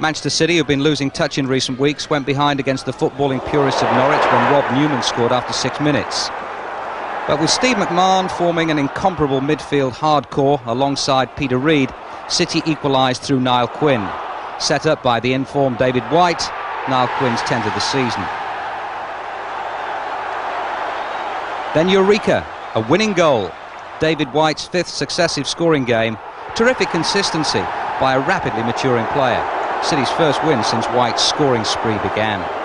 Manchester City, who've been losing touch in recent weeks, went behind against the footballing purists of Norwich when Rob Newman scored after six minutes. But with Steve McMahon forming an incomparable midfield hardcore alongside Peter Reid, City equalised through Niall Quinn. Set up by the informed David White, Niall Quinn's 10th of the season. Then Eureka, a winning goal. David White's fifth successive scoring game. Terrific consistency by a rapidly maturing player. City's first win since White's scoring spree began.